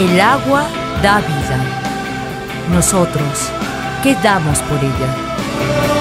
El agua da vida. Nosotros, ¿qué damos por ella?